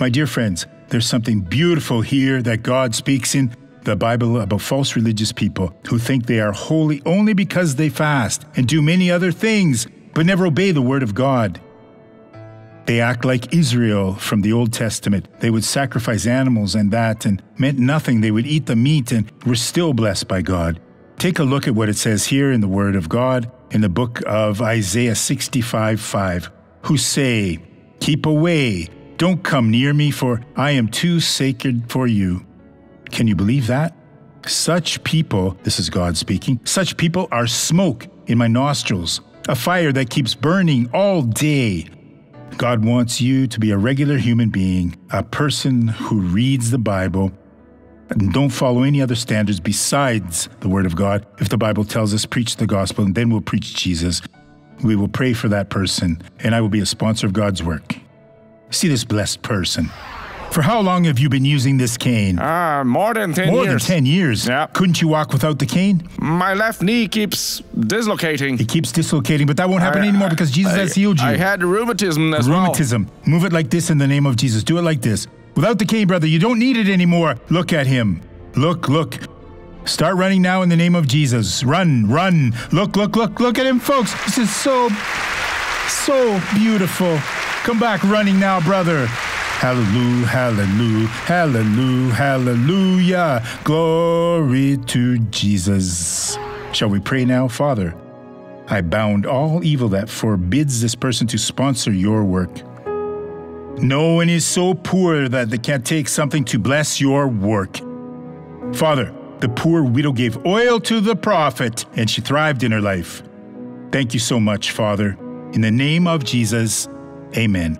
My dear friends, there's something beautiful here that God speaks in the Bible about false religious people who think they are holy only because they fast and do many other things, but never obey the word of God. They act like Israel from the Old Testament. They would sacrifice animals and that and meant nothing. They would eat the meat and were still blessed by God. Take a look at what it says here in the Word of God in the book of Isaiah 65 5, who say, Keep away, don't come near me, for I am too sacred for you. Can you believe that? Such people, this is God speaking, such people are smoke in my nostrils, a fire that keeps burning all day. God wants you to be a regular human being, a person who reads the Bible and don't follow any other standards besides the Word of God. If the Bible tells us preach the gospel, and then we'll preach Jesus. We will pray for that person, and I will be a sponsor of God's work. See this blessed person. For how long have you been using this cane? Ah, more than 10 More years. than 10 years. Yeah. Couldn't you walk without the cane? My left knee keeps dislocating. It keeps dislocating, but that won't happen I- anymore because Jesus I- has healed you. I had rheumatism as well. Rheumatism. Move it like this in the name of Jesus. Do it like this. Without the cane, brother, you don't need it anymore. Look at him. Look, look. Start running now in the name of Jesus. Run, run. Look, look, look, look at him, folks. This is so, so beautiful. Come back running now, brother. Hallelujah, hallelujah, hallelujah, hallelujah. Glory to Jesus. Shall we pray now, Father? I bound all evil that forbids this person to sponsor your work. No one is so poor that they can't take something to bless your work. Father, the poor widow gave oil to the prophet, and she thrived in her life. Thank you so much, Father. In the name of Jesus, amen.